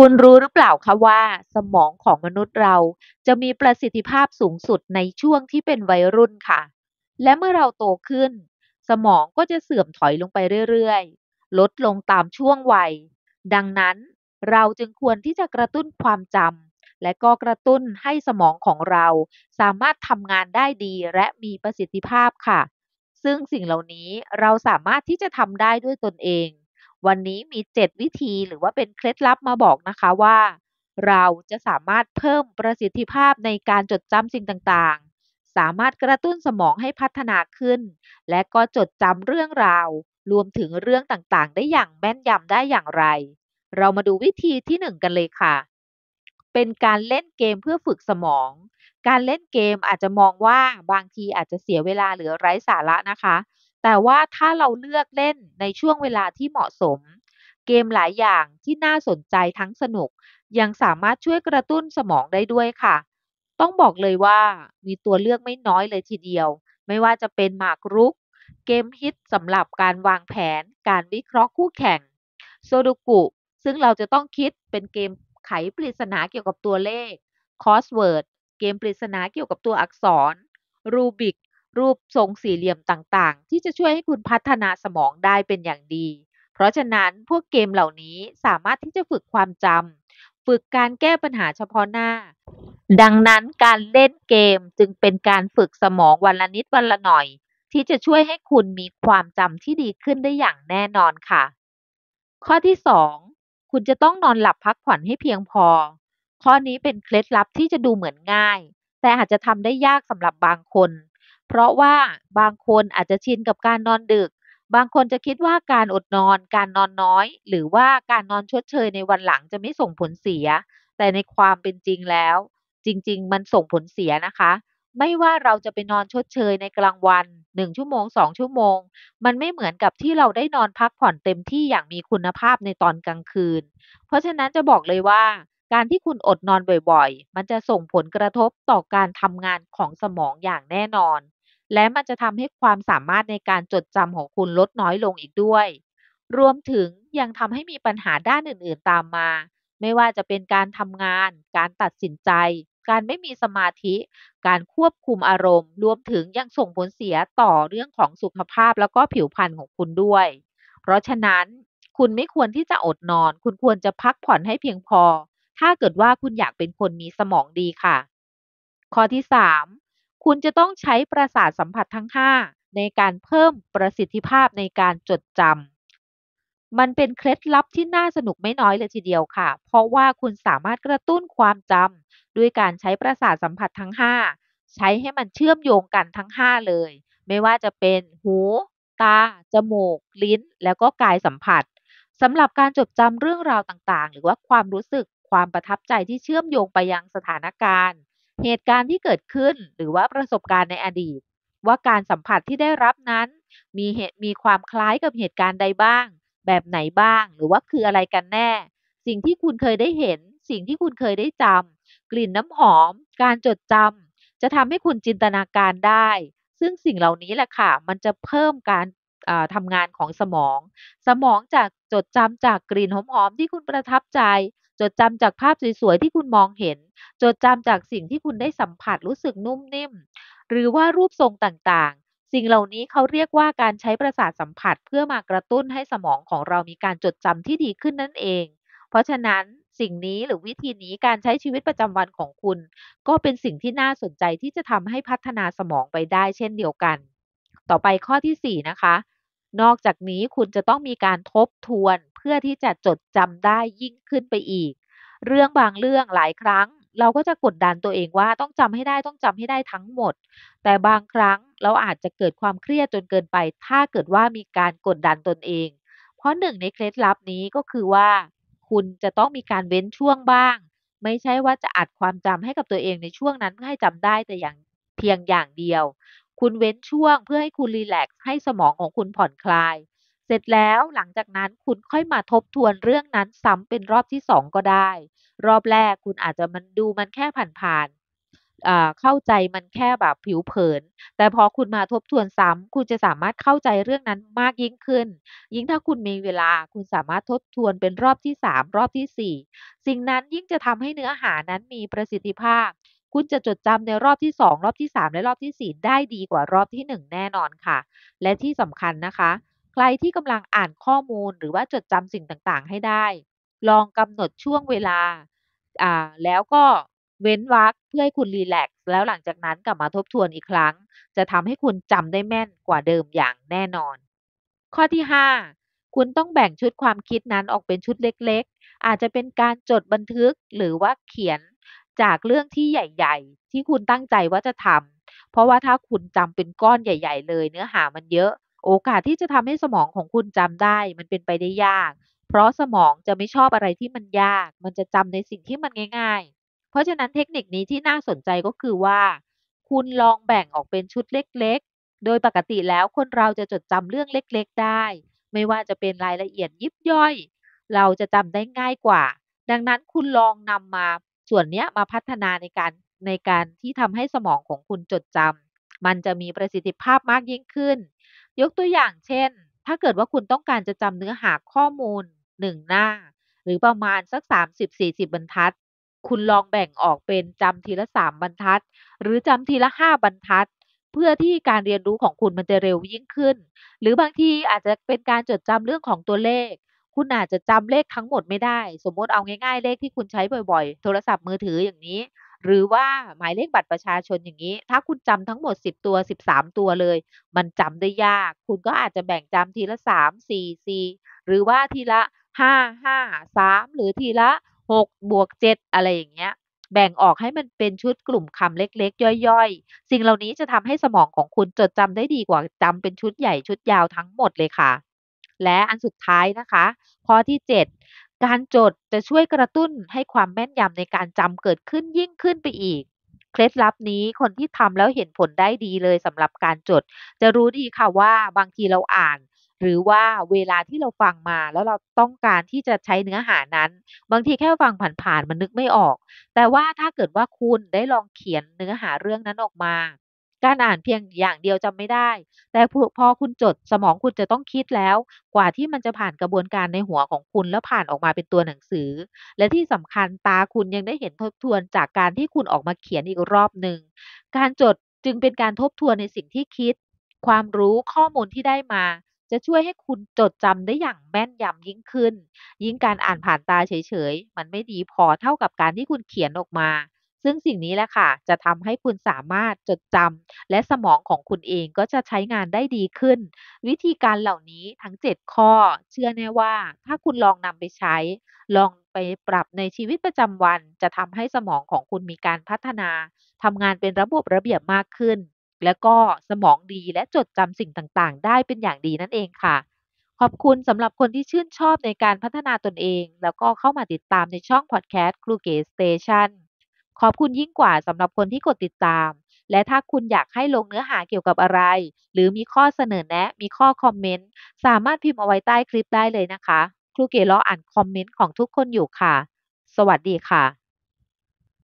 คุณรู้หรือเปล่าคะว่า สมองของมนุษย์เราจะมีประสิทธิภาพสูงสุดในช่วงที่เป็นวัยรุ่นค่ะ และเมื่อเราโตขึ้น สมองก็จะเสื่อมถอยลงไปเรื่อยๆ ลดลงตามช่วงวัย ดังนั้นเราจึงควรที่จะกระตุ้นความจำและก็กระตุ้นให้สมองของเราสามารถทำงานได้ดีและมีประสิทธิภาพค่ะ ซึ่งสิ่งเหล่านี้เราสามารถที่จะทำได้ด้วยตนเอง วันนี้มี 7 วิธีหรือว่าเป็นเคล็ดลับมาบอกนะคะว่า เราจะสามารถเพิ่มประสิทธิภาพในการจดจำสิ่งต่างๆ สามารถกระตุ้นสมองให้พัฒนาขึ้น และก็จดจำเรื่องราว รวมถึงเรื่องต่างๆ ได้อย่างแม่นยำได้อย่างไร เรามาดูวิธีที่ 1 กันเลยค่ะ เป็นการเล่นเกมเพื่อฝึกสมอง การเล่นเกมอาจจะมองว่าบางทีอาจจะเสียเวลาหรือไร้สาระนะคะ แต่ว่าถ้าเราเลือกเล่นในช่วงเวลาที่เหมาะสม เกมหลายอย่างที่น่าสนใจทั้งสนุก ยังสามารถช่วยกระตุ้นสมองได้ด้วยค่ะ ต้องบอกเลยว่ามีตัวเลือกไม่น้อยเลยทีเดียว ไม่ว่าจะเป็นหมากรุก เกมฮิตสำหรับการวางแผน การวิเคราะห์คู่แข่ง ซูโดกุ ซึ่งเราจะต้องคิดเป็นเกมไขปริศนาเกี่ยวกับตัวเลข crossword เกมปริศนาเกี่ยวกับตัวอักษรรูบิก รูปทรงสี่เหลี่ยมต่างๆ ที่จะช่วยให้คุณพัฒนาสมองได้เป็นอย่างดี เพราะฉะนั้นพวกเกมเหล่านี้สามารถที่จะฝึกความจำฝึกการแก้ปัญหาเฉพาะหน้า ดังนั้นการเล่นเกมจึงเป็นการฝึกสมองวันละนิดวันละหน่อย ที่จะช่วยให้คุณมีความจำที่ดีขึ้นได้อย่างแน่นอนค่ะ ข้อที่ 2 คุณจะต้องนอนหลับพักผ่อนให้เพียงพอ ข้อนี้เป็นเคล็ดลับที่จะดูเหมือนง่าย แต่อาจจะทำได้ยากสำหรับบางคน เพราะว่าบางคนอาจจะชินกับการนอนดึก บางคนจะคิดว่าการอดนอน การนอนน้อย หรือว่าการนอนชดเชยในวันหลังจะไม่ส่งผลเสีย แต่ในความเป็นจริงแล้ว จริง ๆ มันส่งผลเสียนะคะ ไม่ว่าเราจะไปนอนชดเชยในกลางวัน1ชั่วโมง2ชั่วโมง มันไม่เหมือนกับที่เราได้นอนพักผ่อนเต็มที่อย่างมีคุณภาพในตอนกลางคืน เพราะฉะนั้นจะบอกเลยว่าการที่คุณอดนอนบ่อยๆ มันจะส่งผลกระทบต่อการทำงานของสมองอย่างแน่นอน และมันจะทำให้ความสามารถในการจดจำของคุณลดน้อยลงอีกด้วย รวมถึงยังทำให้มีปัญหาด้านอื่นๆตามมา ไม่ว่าจะเป็นการทำงาน การตัดสินใจ การไม่มีสมาธิ การควบคุมอารมณ์ รวมถึงยังส่งผลเสียต่อเรื่องของสุขภาพแล้วก็ผิวพรรณของคุณด้วย เพราะฉะนั้นคุณไม่ควรที่จะอดนอน คุณควรจะพักผ่อนให้เพียงพอ ถ้าเกิดว่าคุณอยากเป็นคนมีสมองดีค่ะ ข้อที่ 3 คุณจะต้องใช้ประสาทสัมผัสทั้ง 5 ในการเพิ่มประสิทธิภาพในการจดจำมันเป็นเคล็ดลับที่น่าสนุกไม่น้อยเลยทีเดียวค่ะ เพราะว่าคุณสามารถกระตุ้นความจำด้วยการใช้ประสาทสัมผัสทั้ง 5 ใช้ให้มันเชื่อมโยงกันทั้ง 5 เลย ไม่ว่าจะเป็นหู ตา จมูก ลิ้น แล้วก็กายสัมผัสสำหรับการจดจำเรื่องราวต่างๆ หรือว่าความรู้สึกความประทับใจที่เชื่อมโยงไปยังสถานการณ์ เหตุการณ์ที่เกิดขึ้นหรือว่าประสบการณ์ในอดีต ว่าการสัมผัสที่ได้รับนั้น มีเหตุมีความคล้ายกับเหตุการณ์ใดบ้าง แบบไหนบ้าง หรือว่าคืออะไรกันแน่ สิ่งที่คุณเคยได้เห็น สิ่งที่คุณเคยได้จำกลิ่นน้ำหอม การจดจำจะทำให้คุณจินตนาการได้ ซึ่งสิ่งเหล่านี้แหละค่ะ มันจะเพิ่มการอ่าทำงานของสมอง สมองจะจดจำจากกลิ่นหอมๆที่คุณประทับใจ จดจำจากภาพสวยๆที่คุณมองเห็น จดจำจากสิ่งที่คุณได้สัมผัสรู้สึกนุ่มนิ่ม หรือว่ารูปทรงต่างๆ สิ่งเหล่านี้เขาเรียกว่าการใช้ประสาทสัมผัสเพื่อมากระตุ้นให้สมองของเรามีการจดจำที่ดีขึ้นนั่นเอง เพราะฉะนั้นสิ่งนี้หรือวิธีนี้การใช้ชีวิตประจำวันของคุณ ก็เป็นสิ่งที่น่าสนใจที่จะทำให้พัฒนาสมองไปได้เช่นเดียวกัน ต่อไปข้อที่ 4 นะคะ นอกจากนี้คุณจะต้องมีการทบทวนเพื่อที่จะจดจำได้ยิ่งขึ้นไปอีก เรื่องบางเรื่องหลายครั้ง เราก็จะกดดันตัวเองว่าต้องจำให้ได้ต้องจำให้ได้ทั้งหมด แต่บางครั้งเราอาจจะเกิดความเครียดจนเกินไป ถ้าเกิดว่ามีการกดดันตนเอง เพราะหนึ่งในเคล็ดลับนี้ก็คือว่า คุณจะต้องมีการเว้นช่วงบ้าง ไม่ใช่ว่าจะอัดความจำให้กับตัวเองในช่วงนั้นเพื่อให้จำได้แต่อย่างเพียงอย่างเดียว คุณเว้นช่วงเพื่อให้คุณรีแลกซ์ให้สมองของคุณผ่อนคลาย เสร็จแล้วหลังจากนั้นคุณค่อยมาทบทวนเรื่องนั้นซ้ำเป็นรอบที่2ก็ได้ รอบแรกคุณอาจจะมันดูมันแค่ผ่านๆอ่าเข้าใจมันแค่แบบผิวเผิน แต่พอคุณมาทบทวนซ้ำคุณจะสามารถเข้าใจเรื่องนั้นมากยิ่งขึ้น ยิ่งถ้าคุณมีเวลาคุณสามารถทบทวนเป็นรอบที่3รอบที่4สิ่งนั้นยิ่งจะทำให้เนื้อหานั้นมีประสิทธิภาพ คุณจะจดจำในรอบที่ 2 รอบที่ 3 และรอบที่ 4 ได้ดีกว่ารอบที่ 1 แน่นอนค่ะ และที่สำคัญนะคะ ใครที่กำลังอ่านข้อมูลหรือว่าจดจำสิ่งต่างๆ ให้ได้ ลองกำหนดช่วงเวลาอ่าแล้วก็เว้นวรรคเพื่อให้คุณรีแลกซ์แล้วหลังจากนั้นกลับมาทบทวนอีกครั้ง จะทำให้คุณจำได้แม่นกว่าเดิมอย่างแน่นอน ข้อที่ 5 คุณต้องแบ่งชุดความคิดนั้นออกเป็นชุดเล็กๆ อาจจะเป็นการจดบันทึกหรือว่าเขียน จากเรื่องที่ใหญ่ ๆ ที่คุณตั้งใจว่าจะทำเพราะว่าถ้าคุณจำเป็นก้อนใหญ่ ๆ เลย เนื้อหามันเยอะ โอกาสที่จะทำให้สมองของคุณจำได้ มันเป็นไปได้ยาก เพราะสมองจะไม่ชอบอะไรที่มันยาก มันจะจำในสิ่งที่มันง่าย ๆ เพราะฉะนั้นเทคนิคนี้ที่น่าสนใจก็คือว่า คุณลองแบ่งออกเป็นชุดเล็กๆ โดยปกติแล้วคนเราจะจดจำเรื่องเล็กๆ ได้ ไม่ว่าจะเป็นรายละเอียดยิบย่อย เราจะจำได้ง่ายกว่า ดังนั้นคุณลองนำมา ส่วนเนี้ยมาพัฒนาในการในการที่ทำให้สมองของคุณจดจำมันจะมีประสิทธิภาพมากยิ่งขึ้น ยกตัวอย่างเช่น ถ้าเกิดว่าคุณต้องการจะจำเนื้อหาข้อมูล1หน้า หรือประมาณสัก 30-40 บรรทัด คุณลองแบ่งออกเป็นจำทีละ 3 บรรทัด หรือจำทีละ 5 บรรทัด เพื่อที่การเรียนรู้ของคุณมันจะเร็วยิ่งขึ้น หรือบางทีอาจจะเป็นการจดจำเรื่องของตัวเลข คุณอาจจะจำเลขทั้งหมดไม่ได้ สมมติเอาง่ายๆ เลขที่คุณใช้บ่อยๆ โทรศัพท์มือถืออย่างนี้ หรือว่าหมายเลขบัตรประชาชนอย่างงี้ ถ้าคุณจำทั้งหมด 10 ตัว 13 ตัวเลย มันจำได้ยาก คุณก็อาจจะแบ่งจำทีละ 3 4 4 หรือว่าทีละ 5 5 3 หรือทีละ 6 บวก 7 อะไรอย่างเงี้ยแบ่งออกให้มันเป็นชุดกลุ่มคำเล็กๆ ย่อยๆ สิ่งเหล่านี้จะทำให้สมองของคุณจดจำได้ดีกว่าจำเป็นชุดใหญ่ชุดยาวทั้งหมดเลยค่ะ และอันสุดท้ายนะคะ ข้อที่ 7 การจดจะช่วยกระตุ้นให้ความแม่นยำในการจำเกิดขึ้นยิ่งขึ้นไปอีก เคล็ดลับนี้คนที่ทำแล้วเห็นผลได้ดีเลยสำหรับการจด จะรู้ดีค่ะว่าบางทีเราอ่านหรือว่าเวลาที่เราฟังมาแล้วเราต้องการที่จะใช้เนื้อหานั้น บางทีแค่ฟังผ่านๆมันนึกไม่ออก แต่ว่าถ้าเกิดว่าคุณได้ลองเขียนเนื้อหาเรื่องนั้นออกมา การอ่านเพียงอย่างเดียวจำไม่ได้ แต่พอคุณจดสมองคุณจะต้องคิดแล้ว กว่าที่มันจะผ่านกระบวนการในหัวของคุณแล้วผ่านออกมาเป็นตัวหนังสือ และที่สำคัญตาคุณยังได้เห็นทบทวนจากการที่คุณออกมาเขียนอีกรอบหนึ่งการจดจึงเป็นการทบทวนในสิ่งที่คิด ความรู้ข้อมูลที่ได้มาจะช่วยให้คุณจดจำได้อย่างแม่นยำยิ่งขึ้น ยิ่งการอ่านผ่านตาเฉยๆ มันไม่ดีพอเท่ากับการที่คุณเขียนออกมา ซึ่งสิ่งนี้แหละค่ะ จะทำให้คุณสามารถจดจำและสมองของคุณเองก็จะใช้งานได้ดีขึ้น วิธีการเหล่านี้ทั้ง 7 ข้อ เชื่อแน่ว่า ถ้าคุณลองนำไปใช้ ลองไปปรับในชีวิตประจำวัน จะทำให้สมองของคุณมีการพัฒนาทำงานเป็นระบบระเบียบมากขึ้น แล้วก็สมองดีและจดจำสิ่งต่างๆ ได้เป็นอย่างดีนั่นเองค่ะขอบคุณสำหรับคนที่ชื่นชอบในการพัฒนาตนเอง แล้วก็เข้ามาติดตามในช่องพอดแคสต์ครูเก๋สเตชัน ขอบคุณยิ่งกว่าสำหรับคนที่กดติดตาม และถ้าคุณอยากให้ลงเนื้อหาเกี่ยวกับอะไร หรือมีข้อเสนอแนะ มีข้อคอมเมนต์ สามารถพิมพ์เอาไว้ใต้คลิปได้เลยนะคะ ครูเก๋รออ่านคอมเมนต์ของทุกคนอยู่ค่ะ สวัสดีค่ะ